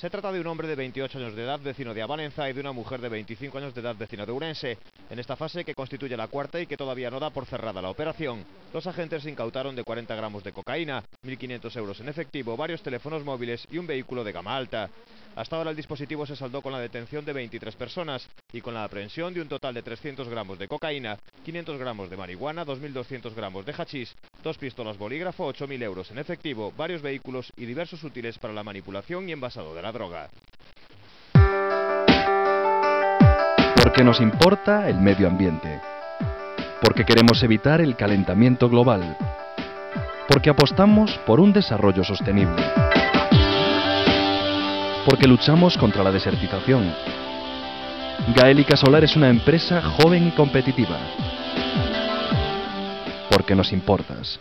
Se trata de un hombre de 28 años de edad, vecino de Avalenza, y de una mujer de 25 años de edad, vecino de Urense. En esta fase, que constituye la cuarta y que todavía no da por cerrada la operación, los agentes incautaron de 40 gramos de cocaína, 1.500 euros en efectivo, varios teléfonos móviles y un vehículo de gama alta. Hasta ahora el dispositivo se saldó con la detención de 23 personas y con la aprehensión de un total de 300 gramos de cocaína, 500 gramos de marihuana, 2.200 gramos de hachís, dos pistolas bolígrafo, 8.000 euros en efectivo, varios vehículos y diversos útiles para la manipulación y envasado de la droga. Porque nos importa el medio ambiente. Porque queremos evitar el calentamiento global. Porque apostamos por un desarrollo sostenible. Porque luchamos contra la desertización. Gaélica Solar es una empresa joven y competitiva. Porque nos importas.